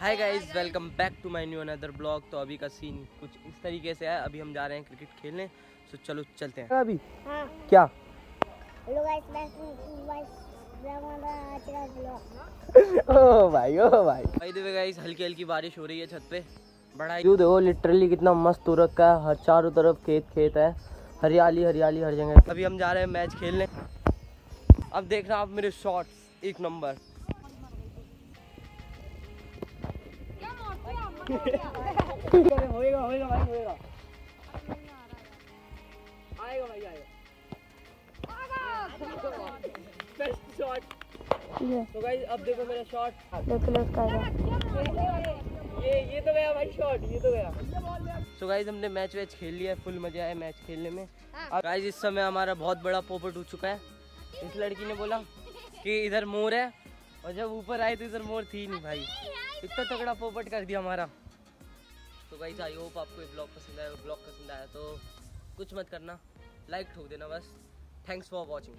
Hi guys welcome back to my new another blog तो अभी का सीन कुछ इस तरीके से है। अभी हम जा रहे हैं क्रिकेट खेलने। तो चलो चलते हैं। अभी? हाँ। क्या? हेलो गाइस ओ भाई ओ भाई। भाई देखो गाइस हल्की हल्की बारिश हो रही है छत पे। बड़ा व्यू देखो लिटरली कितना मस्त हो रखा है। हर चारों तरफ़ खेत खेत है। हरियाली हरियाली हर जगह। अभी हम जा रहे हैं मैच खेलने। अब देखना आप मेरे शॉट्स एक नंबर। तो अब देखो मेरा शॉट ये ये तो गया भाई शॉट ये तो गया सो गाइस हमने मैच वैच खेल लिया फुल मज़ा आया मैच खेलने में। अब गाइस इस समय हमारा बहुत बड़ा पोपट उठ चुका है। इस लड़की ने बोला कि इधर मोर है और जब ऊपर आए तो इधर मोर थी नहीं भाई। इतना तगड़ा पोपट कर दिया हमारा। तो भाई आई होप आपको ये ब्लॉग पसंद आया। ब्लॉग पसंद आया तो कुछ मत करना। लाइक ठोक देना बस। Thanks for watching